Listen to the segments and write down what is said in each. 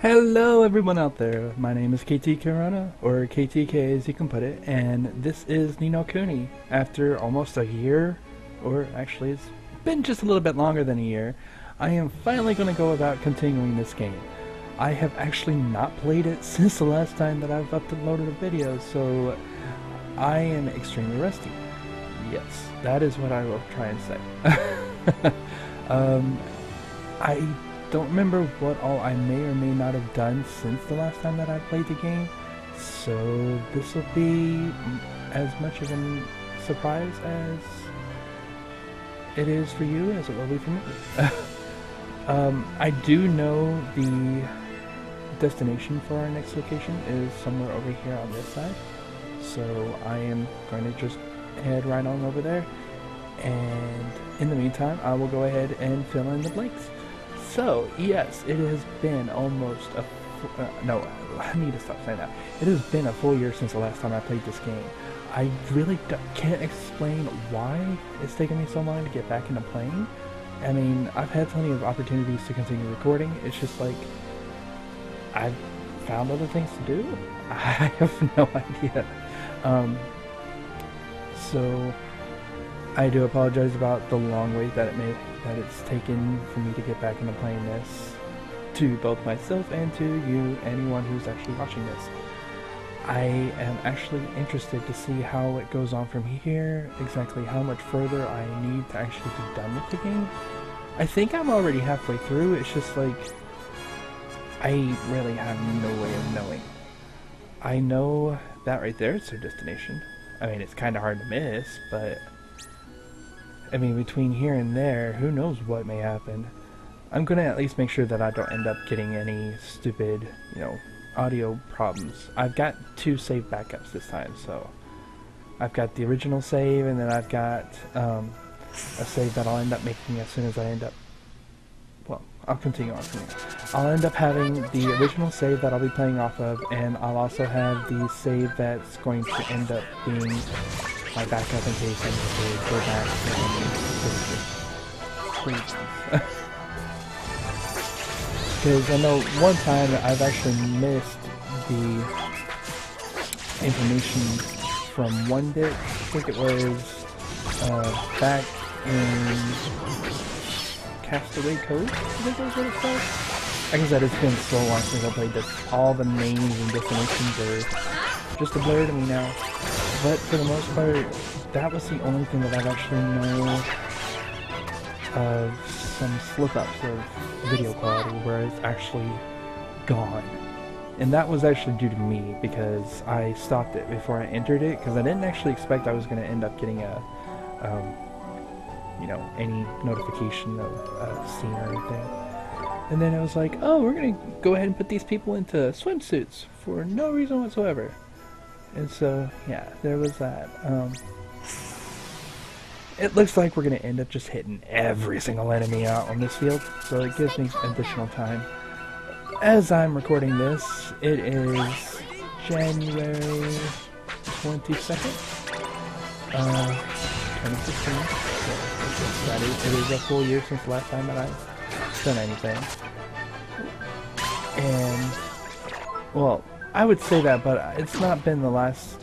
Hello everyone out there, my name is KTKarona, or KTK as you can put it, and this is Ni no Kuni. After almost a year, or actually it's been just a little bit longer than a year, I am finally going to go about continuing this game. I have actually not played it since the last time that I've uploaded a video, so I am extremely rusty. Yes, that is what I will try and say. um, I don't remember what all I may or may not have done since the last time that I played the game, so this will be as much of a surprise as it is for you as it will be for me. um, I do know the destination for our next location is somewhere over here on this side, so I am going to just head right on over there, and in the meantime, I will go ahead and fill in the blanks. So, yes, it has been almost a... Uh, no, I need to stop saying that. It has been a full year since the last time I played this game. I really can't explain why it's taken me so long to get back into playing. I mean, I've had plenty of opportunities to continue recording. It's just like, I've found other things to do. I have no idea. Um, so, I do apologize about the long wait that it may that it's taken for me to get back into playing this to both myself and to you, anyone who's actually watching this. I am actually interested to see how it goes on from here, exactly how much further I need to actually be done with the game. I think I'm already halfway through, it's just like, I really have no way of knowing. I know that right there is their destination. I mean, it's kind of hard to miss, but I mean, between here and there, who knows what may happen. I'm gonna at least make sure that I don't end up getting any stupid, you know, audio problems. I've got two save backups this time, so I've got the original save, and then I've got um, a save that I'll end up making as soon as I end up. Well, I'll continue on from here. I'll end up having the original save that I'll be playing off of, and I'll also have the save that's going to end up being my backup in case I need to go back and Because I know one time I've actually missed the information from one bit. I think it was uh, back in Castaway Cove, I think was what it's called. Like I said, it's been so long since I played this. All the names and destinations are just a blur to me now. But for the most part, that was the only thing that I've actually known of some slip-ups of video quality where it's actually gone. And that was actually due to me because I stopped it before I entered it because I didn't actually expect I was going to end up getting a, um, you know, any notification of a scene or anything. And then it was like, oh, we're going to go ahead and put these people into swimsuits for no reason whatsoever. And so, yeah, there was that. Um, it looks like we're going to end up just hitting every single enemy out on this field, so it gives me additional time. As I'm recording this, it is January 22nd, uh, 2016. So that is, it is a full year since the last time that I've done anything. And, well, I would say that, but it's not been the last.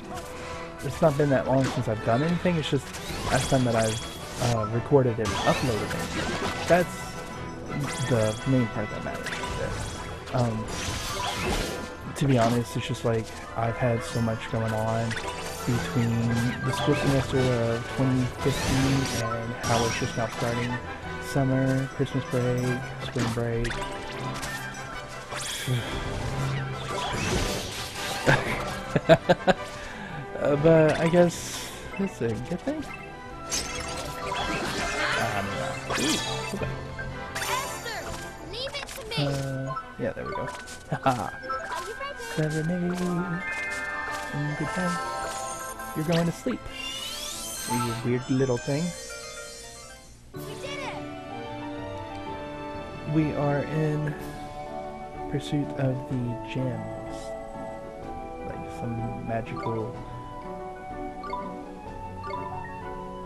It's not been that long since I've done anything. It's just last time that I've uh, recorded and uploaded. That's the main part that matters. Um, to be honest, it's just like I've had so much going on between the school semester of 2015 and how it's just now starting summer, Christmas break, spring break. uh, but I guess it's a good thing. Um, ooh, okay. Uh, yeah, there we go. Haha. Serenade. And goodbye. You're going to sleep. You weird little thing. We are in pursuit of the gems some magical...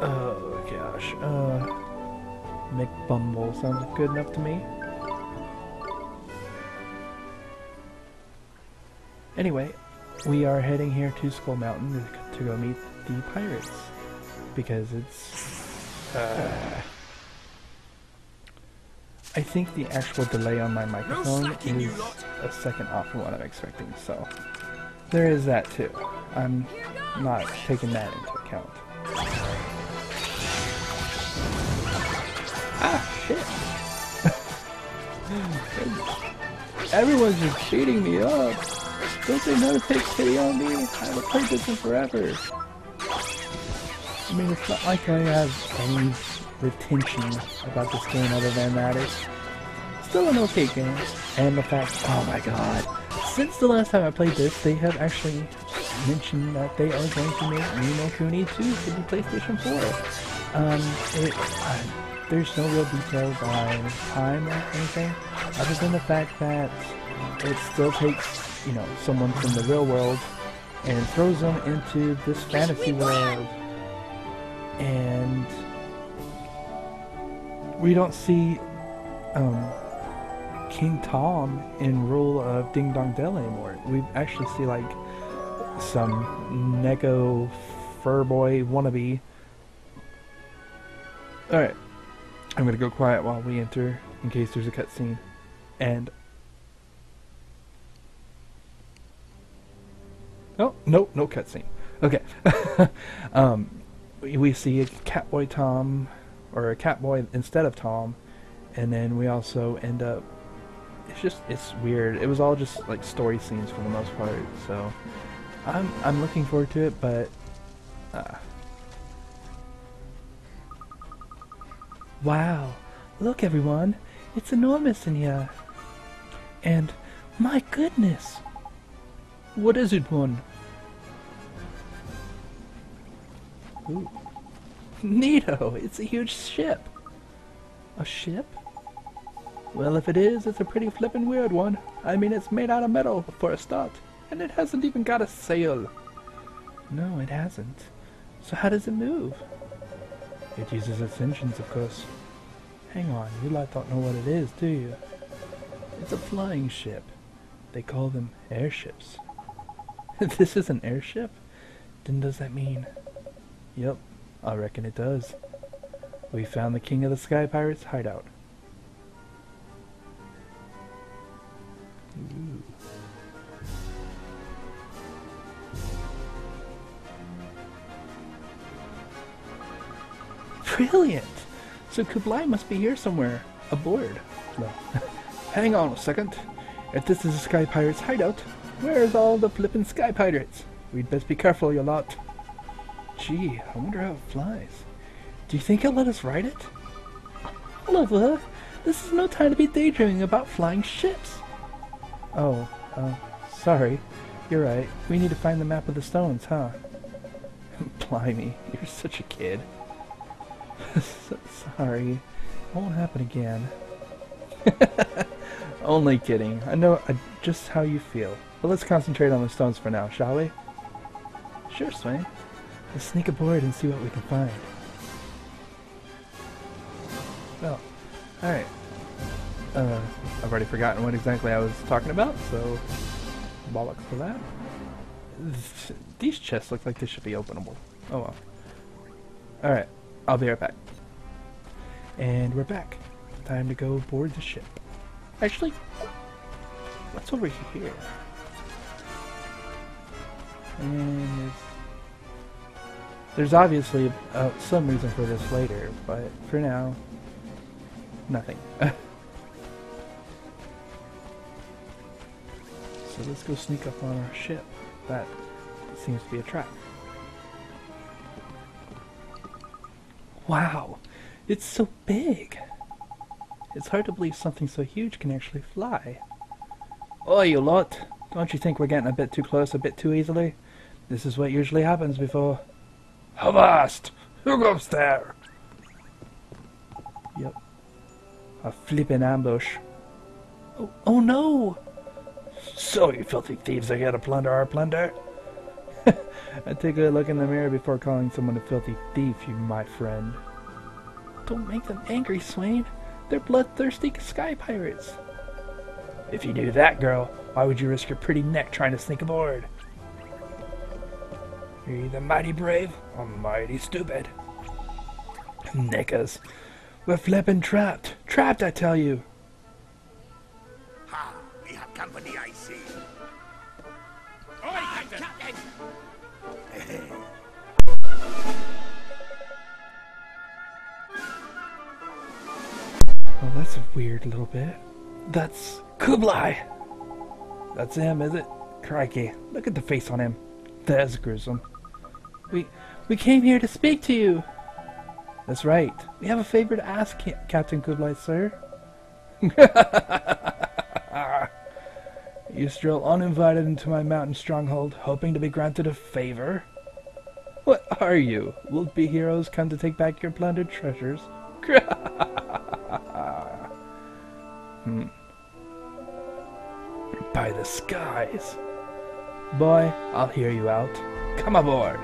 Oh gosh, uh... McBumble sounds good enough to me. Anyway, we are heading here to Skull Mountain to, go meet the pirates because it's. Uh, I think the actual delay on my microphone you is a second off from what I'm expecting, so there is that too. I'm not taking that into account. Ah, shit. Everyone's just beating me up. Don't they know to take pity on me? I haven't played this in forever. I mean, it's not like I have any retention about this game other than that it's still an okay game. And the fact, oh my god, since the last time I played this, they have actually mentioned that they are going to make Ni no Kuni 2 for the PlayStation 4. Um, it, uh, there's no real details on time or anything, other than the fact that it still takes, you know, someone from the real world and throws them into this fantasy world. And we don't see um, King Tom in rule of Ding Dong Dell anymore. We actually see like some Neko furboy wannabe. Alright, I'm gonna go quiet while we enter in case there's a cutscene. And. Oh, no, no cutscene. Okay. um, we, we see a Catboy Tom, or a Catboy instead of Tom, and then we also end up. It's just it's weird. It was all just like story scenes for the most part. So I'm I'm looking forward to it, but. Uh, wow! Look, everyone! It's enormous in here. And my goodness! What is it, one? Ooh. Neato! It's a huge ship! A ship? Well, if it is, it's a pretty flippin' weird one. I mean, it's made out of metal, for a start. And it hasn't even got a sail. No, it hasn't. So how does it move? It uses its engines, of course. Hang on, you lot don't know what it is, do you? It's a flying ship. They call them airships. this is an airship? Then does that mean... Yep, I reckon it does. We found the King of the Sky Pirates hideout. Brilliant! So Kublai must be here somewhere, aboard. No. Hang on a second. If this is a Sky Pirates hideout, where's all the flippin' Sky Pirates? We'd best be careful, you lot. Gee, I wonder how it flies. Do you think he'll let us ride it? Oliver, this is no time to be daydreaming about flying ships. Oh, uh, sorry. You're right. We need to find the map of the stones, huh? Blimey, you're such a kid. So- sorry. Won't happen again. Only kidding. I know just how you feel. But let's concentrate on the stones for now, shall we? Sure, Swain. Let's sneak aboard and see what we can find. Well, alright. Uh, I've already forgotten what exactly I was talking about, so bollocks for that. These chests look like they should be openable. Oh well. Alright, I'll be right back. And we're back. Time to go board the ship. Actually, what's over here? And there's, obviously uh, some reason for this later, but for now, nothing. so let's go sneak up on our ship. That seems to be a trap. Wow, it's so big. It's hard to believe something so huge can actually fly. Oh, you lot! Don't you think we're getting a bit too close a bit too easily? This is what usually happens before. Avast! Who goes there? Yep. A flippin' ambush. Oh, oh no! So you filthy thieves are here to plunder our plunder? I take a look in the mirror before calling someone a filthy thief, you my friend. Don't make them angry, Swain. They're bloodthirsty sky pirates. If you do that, girl, Why would you risk your pretty neck trying to sneak aboard? You're either mighty brave or mighty stupid. Nickas. We're flippin' trapped. Trapped, I tell you. Ha! We have company, I see. That's a weird little bit. That's Kublai. That's him, is it? Crikey, look at the face on him. That's gruesome. We we came here to speak to you. That's right. We have a favor to ask, Ca- Captain Kublai, sir. you stroll uninvited into my mountain stronghold, hoping to be granted a favor? What are you? Will-be heroes come to take back your plundered treasures? hmm. By the skies. Boy, I'll hear you out. Come aboard.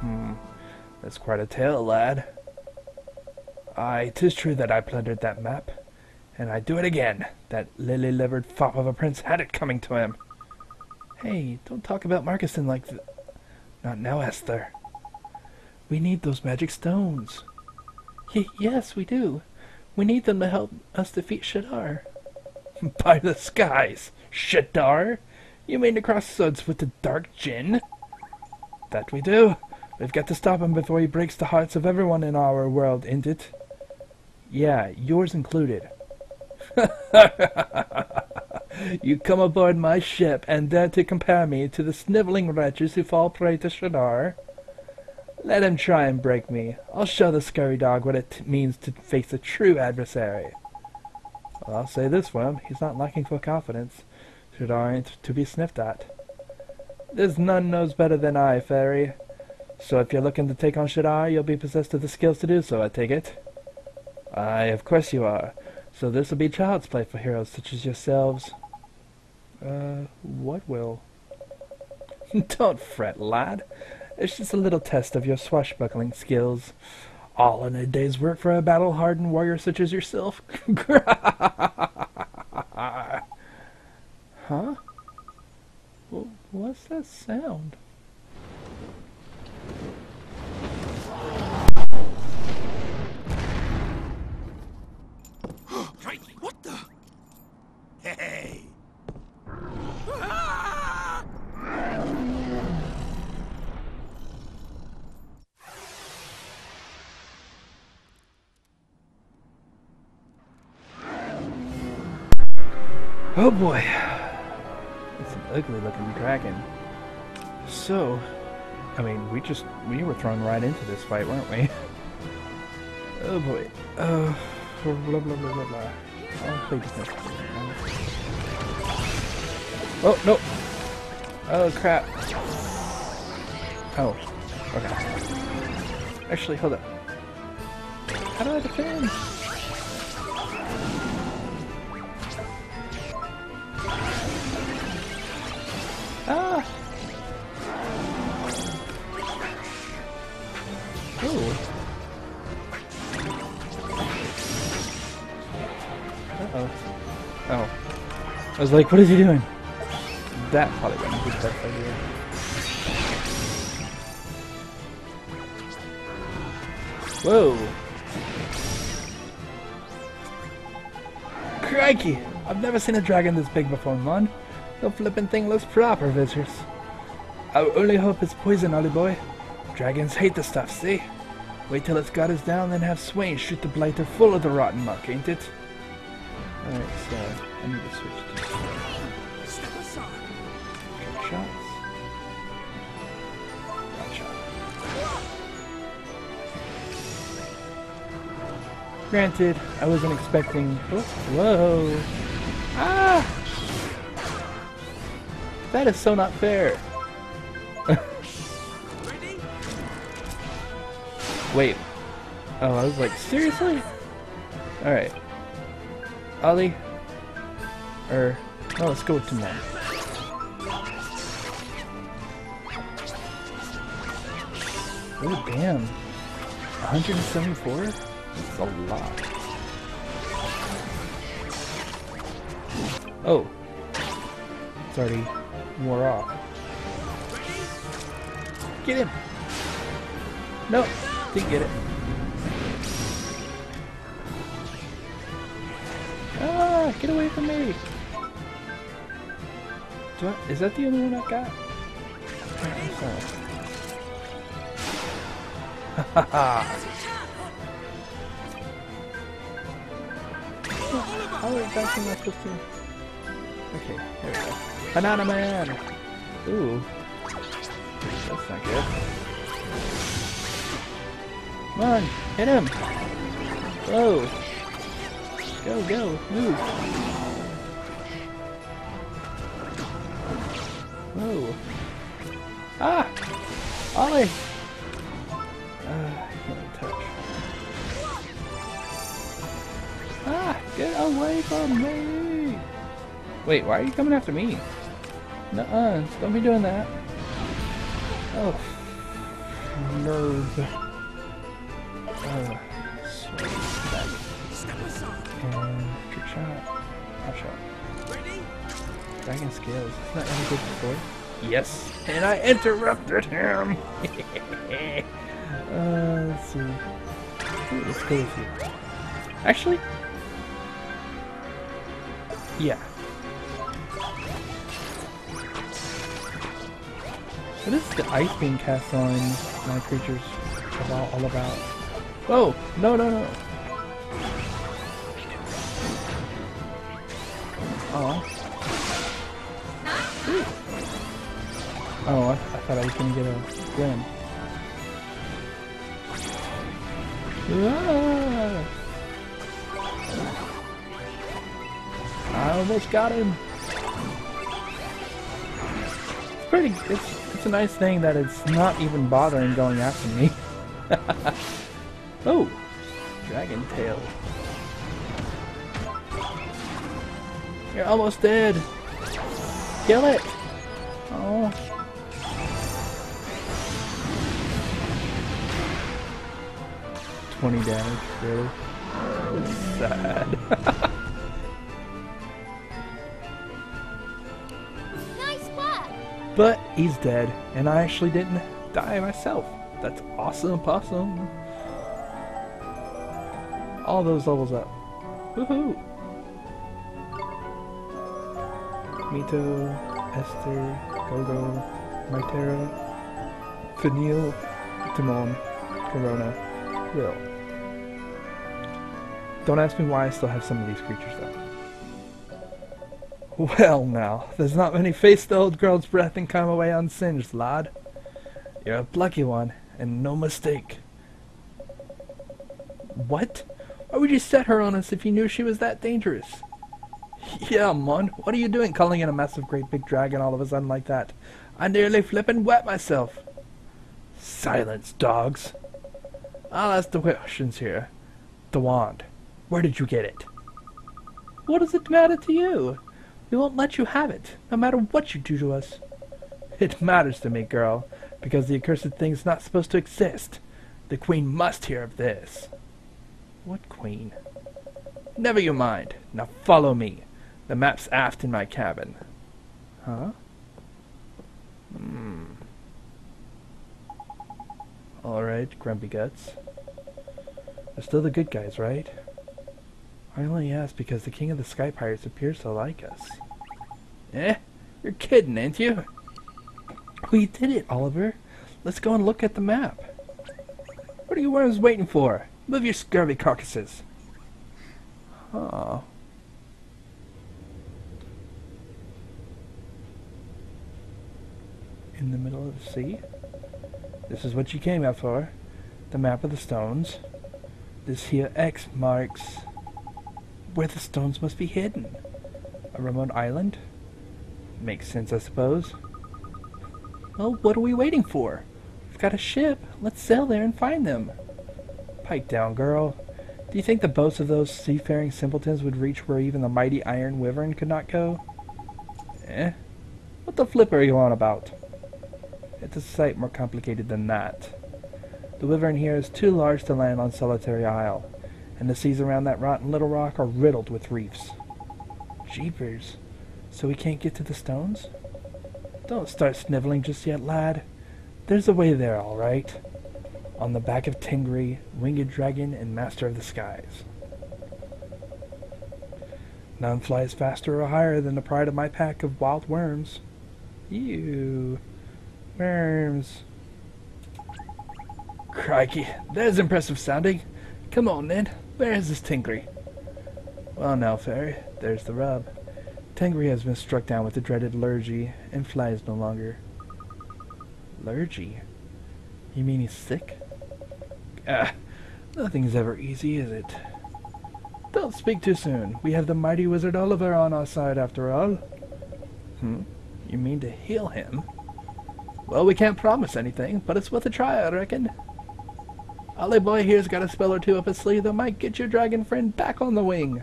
Hmm. That's quite a tale, lad. Aye, 'tis true that I plundered that map. And I'd do it again. That lily-livered fop of a prince had it coming to him. Hey, don't talk about Marcassin like th- Not now, Esther. We need those magic stones. Y- yes, we do. We need them to help us defeat Shadar. By the skies! Shadar? You mean to cross swords with the Dark Jinn? That we do. We've got to stop him before he breaks the hearts of everyone in our world, ain't it? Yeah, yours included. you come aboard my ship and dare to compare me to the sniveling wretches who fall prey to Shadar? Let him try and break me. I'll show the scurry dog what it means to face a true adversary. Well, I'll say this for him. He's not lacking for confidence. Shadar ain't to be sniffed at. There's none knows better than I, Fairy. So if you're looking to take on Shadar, you'll be possessed of the skills to do so, I take it? Aye, of course you are. So this will be child's play for heroes such as yourselves. Uh, what will? Don't fret, lad. It's just a little test of your swashbuckling skills. All in a day's work for a battle-hardened warrior such as yourself. huh? What's that sound? Oh boy. It's an ugly looking dragon. So, I mean, we just, we were thrown right into this fight, weren't we? Oh boy. Uh, blah blah blah blah blah. Play this next. Oh, no! Oh crap. Oh, okay. Actually, hold up. How do I defend? Was like, what is he doing? That probably be the best idea. Whoa! Crikey! I've never seen a dragon this big before, man. The flippin' thing looks proper, visitors. Our only hope is poison, Ollie boy. Dragons hate the stuff, see? Wait till it's got us down, then have Swain shoot the blighter full of the rotten muck, ain't it? Alright, so I need to switch to shots. Granted, I wasn't expecting. Whoa! whoa. Ah! That is so not fair. Wait. Oh, I was like, seriously? Alright. Ollie. Or, no, let's go with Timon. Oh, damn. 174? That's a lot. Oh. It's already wore off. Get him! No, didn't get it. Ah, get away from me! I, is that the only one I got? I don't think. Ha ha! How exactly am I supposed to... Okay, there we go. Banana Man! Ooh. That's not good. Come on, hit him! Whoa! Go, go, move! Whoa! Ah! Ollie! Touch. Ah! Get away from me! Wait, why are you coming after me? Nuh-uh, don't be doing that. Oh. Nerve. Uh, Dragon scales. Isn't that any good before? Yes! And I interrupted him! uh, let's see. Ooh, let's go with you. Actually, yeah. What is the ice being cast on my creatures about all about? Whoa! No, no, no! Oh. Oh, I, I thought I was gonna get a win. Ah! I almost got him. It's pretty. It's it's a nice thing that it's not even bothering going after me. oh, dragon tail. You're almost dead. Kill it. 20 damage, really? It's sad. nice work. But he's dead, and I actually didn't die myself. That's awesome, possum. All those levels up. Woohoo! Mito, Esther, Gogo, Mytera, Finil, Timon, Corona, Will. Don't ask me why I still have some of these creatures though. Well now, there's not many face the old girl's breath and come away unsinged, lad. You're a plucky one, and no mistake. What? Why would you set her on us if you knew she was that dangerous? Yeah, mon, what are you doing calling in a massive great big dragon all of a sudden like that? I nearly flippin' wet myself. Silence, dogs. I'll ask the questions here. The wand. Where did you get it? What does it matter to you? We won't let you have it, no matter what you do to us. It matters to me, girl, because the accursed thing's not supposed to exist. The queen must hear of this. What queen? Never you mind. Now follow me. The map's aft in my cabin. Huh? Hmm. Alright, grumpy guts. They're still the good guys, right? I only ask because the king of the sky pirates appears to like us. Eh? You're kidding, ain't you? We did it, Oliver. Let's go and look at the map. What are you worms waiting for? Move your scurvy carcasses. Huh. In the middle of the sea? This is what you came out for. The map of the stones. This here X marks where the stones must be hidden. A remote island? Makes sense, I suppose. Well, what are we waiting for? We've got a ship. Let's sail there and find them. Pipe down, girl. Do you think the boats of those seafaring simpletons would reach where even the mighty Iron Wyvern could not go? Eh? What the flip are you on about? It's a sight more complicated than that. The Wyvern here is too large to land on Solitary Isle, and the seas around that rotten little rock are riddled with reefs. Jeepers. So we can't get to the stones? Don't start sniveling just yet, lad. There's a way there, all right. On the back of Tengri, winged dragon and master of the skies. None flies faster or higher than the pride of my pack of wild worms. Ew. Worms. Crikey, that is impressive sounding. Come on then, where is this Tengri? Well now, Fairy, there's the rub. Tengri has been struck down with the dreaded lurgy and flies no longer. Lurgy? You mean he's sick? Ah, nothing's ever easy, is it? Don't speak too soon. We have the mighty wizard Oliver on our side after all. Hmm? You mean to heal him? Well, we can't promise anything, but it's worth a try, I reckon. Ollie boy here's got a spell or two up his sleeve that might get your dragon friend back on the wing.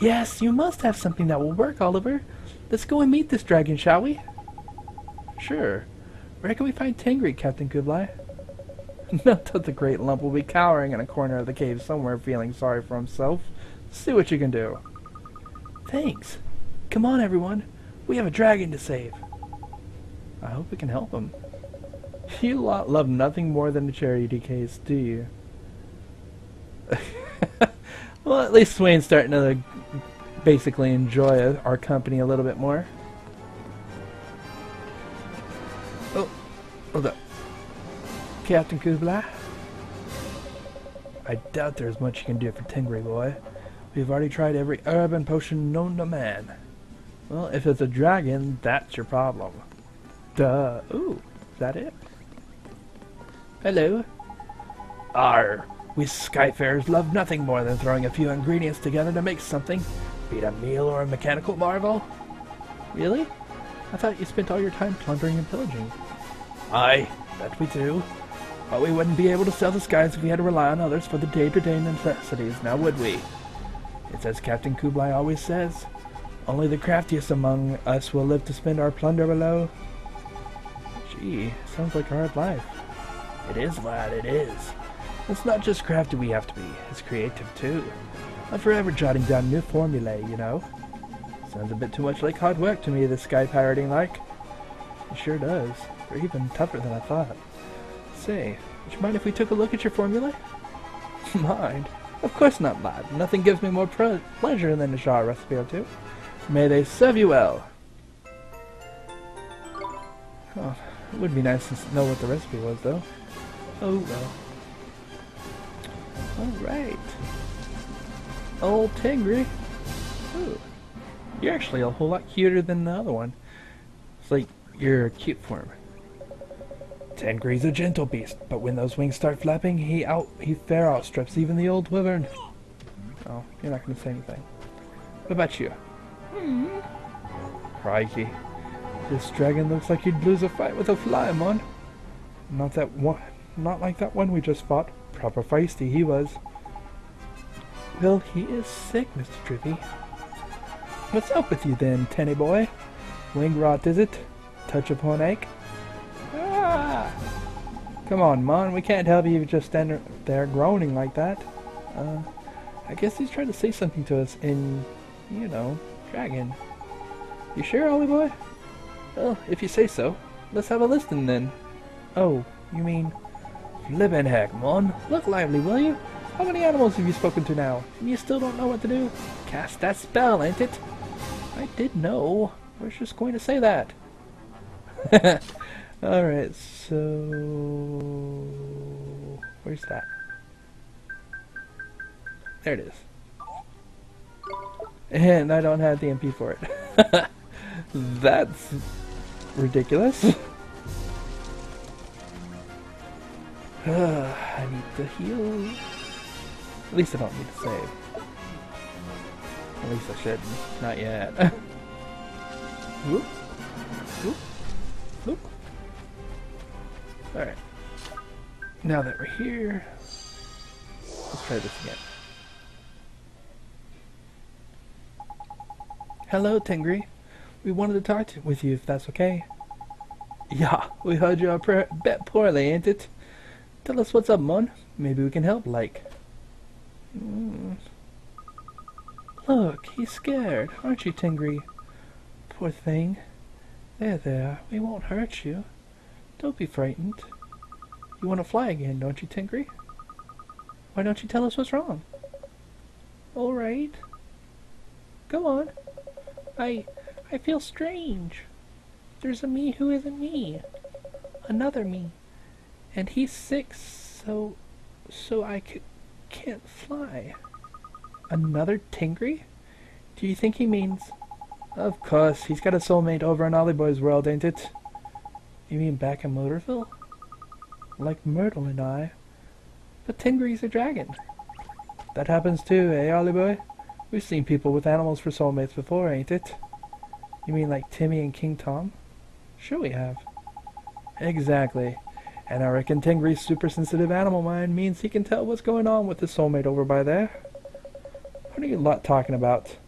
Yes, you must have something that will work, Oliver. Let's go and meet this dragon, shall we? Sure. Where can we find Tengri, Captain Kublai? Not that the great lump will be cowering in a corner of the cave somewhere feeling sorry for himself. See what you can do. Thanks. Come on, everyone. We have a dragon to save. I hope we can help him. You lot love nothing more than a charity case, do you? well, at least Swain's starting to basically enjoy our company a little bit more. Oh, hold up. Captain Kublai? I doubt there's much you can do for Tengri, boy. We've already tried every herb and potion known to man. Well, if it's a dragon, that's your problem. Duh. Ooh, is that it? Hello? Arr, we Skyfarers love nothing more than throwing a few ingredients together to make something, be it a meal or a mechanical marvel. Really? I thought you spent all your time plundering and pillaging. Aye, that we do. But we wouldn't be able to sell the skies if we had to rely on others for the day-to-day necessities, now would we? It's as Captain Kublai always says, only the craftiest among us will live to spend our plunder below. Gee, sounds like a hard life. It is, lad, it is. It's not just crafty we have to be, it's creative too. I'm forever jotting down new formulae, you know. Sounds a bit too much like hard work to me, this sky pirating like. It sure does. They're even tougher than I thought. Say, would you mind if we took a look at your formulae? mind? Of course not, lad. Nothing gives me more pleasure than a jar recipe or two. May they serve you well. Oh, it would be nice to know what the recipe was, though. Oh well. Alright. Old Tengri. Ooh. You're actually a whole lot cuter than the other one. It's like you're a cute form. Tengri's a gentle beast, but when those wings start flapping, he out he fair outstrips even the old wyvern. Oh, you're not gonna say anything. What about you? Hmm. Crikey. This dragon looks like he'd lose a fight with a fly, man. Not that one not like that one we just fought. Proper feisty he was. Well, he is sick, Mr. Drippy. What's up with you then, Tenny boy? Wing rot, is it? Touch upon ache? Ah! Come on, Mon, we can't help you you just stand there groaning like that. Uh, I guess he's trying to say something to us in, you know, dragon. You sure, Ollie boy? Well, if you say so, let's have a listen then. Oh, you mean Flippin' heck, Mon. Look lively, will you? How many animals have you spoken to now? And you still don't know what to do? Cast that spell, ain't it? I did know. I was just going to say that. Alright, so... Where's that? There it is. And I don't have the MP for it. That's ridiculous. I need to heal. At least I don't need to save. At least I shouldn't. Not yet. whoop. Whoop. Whoop. Alright. Now that we're here, let's try this again. Hello, Tengri. We wanted to talk to, with you if that's okay. Yeah, we heard you a bit poorly, ain't it? Tell us what's up, Mon. Maybe we can help, like. Mm. Look, he's scared, aren't you, Tengri? poor thing. There, there. We won't hurt you. Don't be frightened. You want to fly again, don't you, Tengri? Why don't you tell us what's wrong? All right. Go on. I, I feel strange. There's a me who isn't me. Another me. And he's sick, so, so I c- can't fly. Another Tengri? Do you think he means... Of course, he's got a soulmate over in Ollie Boy's world, ain't it? You mean back in Motorville? Like Myrtle and I. But Tengri's a dragon. That happens too, eh, Ollie Boy? We've seen people with animals for soulmates before, ain't it? You mean like Timmy and King Tom? Sure we have. Exactly. And I reckon Tengri's super sensitive animal mind means he can tell what's going on with his soulmate over by there. What are you lot talking about?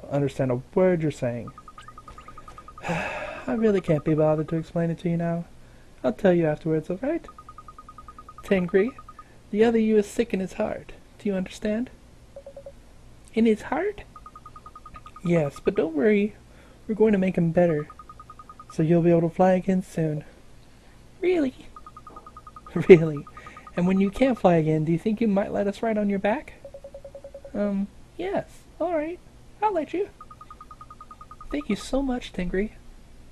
I understand a word you're saying. I really can't be bothered to explain it to you now. I'll tell you afterwards, alright? Tengri, the other you is sick in his heart. Do you understand? In his heart? Yes, but don't worry. We're going to make him better. So you'll be able to fly again soon. Really? really? And when you can't fly again, do you think you might let us ride on your back? Um, yes. Alright. I'll let you. Thank you so much, Tengri.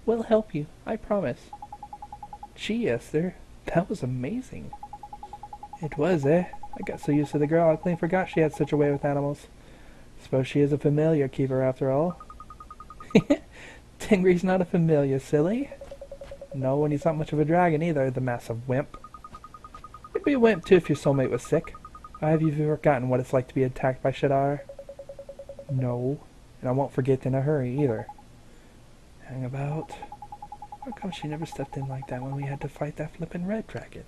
We'll help you, I promise. Gee, Esther, that was amazing. It was, eh? I got so used to the girl, I clean forgot she had such a way with animals. Suppose she is a familiar keeper after all. Tengri's not a familiar, silly. No, and he's not much of a dragon either, the massive wimp. You'd be a wimp too if your soulmate was sick. Have you ever forgotten what it's like to be attacked by Shadar? No, and I won't forget in a hurry either. Hang about. How come she never stepped in like that when we had to fight that flippin' red dragon?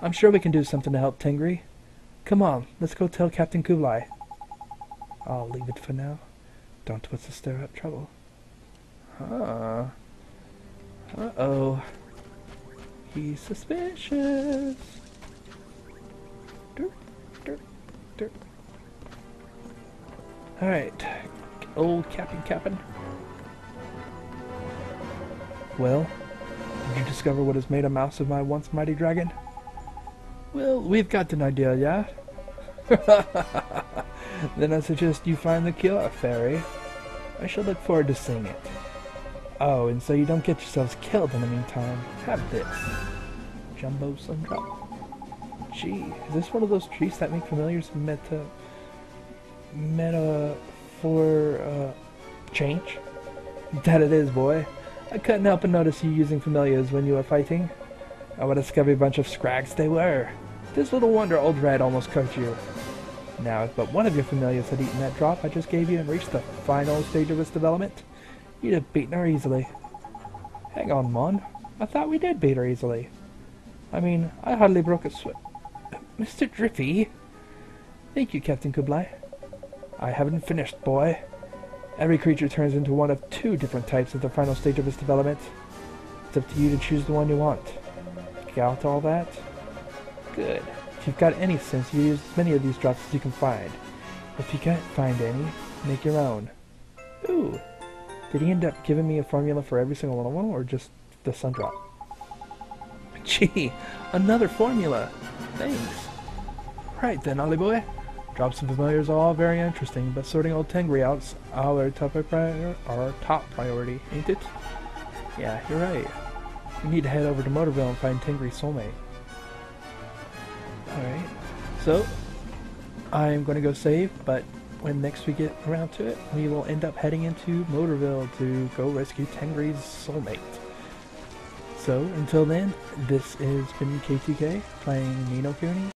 I'm sure we can do something to help Tengri. Come on, let's go tell Captain Kublai. I'll leave it for now. Don't want to stir up trouble. Huh. Uh-oh. He's suspicious. Alright. Old Captain Captain. Well, did you discover what has made a mouse of my once mighty dragon? Well, we've got an idea, yeah? then I suggest you find the cure, fairy. I shall look forward to seeing it. Oh, and so you don't get yourselves killed in the meantime, have this. Jumbo Sundrop. Gee, is this one of those trees that make familiars meta... meta... for, uh... change? That it is, boy. I couldn't help but notice you using familiars when you were fighting. Oh, what a scubby bunch of scrags they were. This little wonder old red almost cooked you. Now, if but one of your familiars had eaten that drop I just gave you and reached the final stage of its development, you'd have beaten her easily. Hang on, Mon. I thought we did beat her easily. I mean, I hardly broke a sweat. Mr. Drippy? Thank you, Captain Kublai. I haven't finished, boy. Every creature turns into one of two different types at the final stage of its development. It's up to you to choose the one you want. Got all that? Good. If you've got any sense, you use as many of these drops as you can find. If you can't find any, make your own. Ooh. Did he end up giving me a formula for every single one of them, or just the sun drop? Gee, another formula. Thanks. Right then, Ollie boy. Drops and familiars are all very interesting, but sorting old Tengri out's our top, prior our top priority, ain't it? Yeah, you're right. We need to head over to Motorville and find Tengri's soulmate. Alright, so I'm going to go save, but when next we get around to it, we will end up heading into Motorville to go rescue Tengri's soulmate. So until then, this has been KTK playing Ni no Kuni.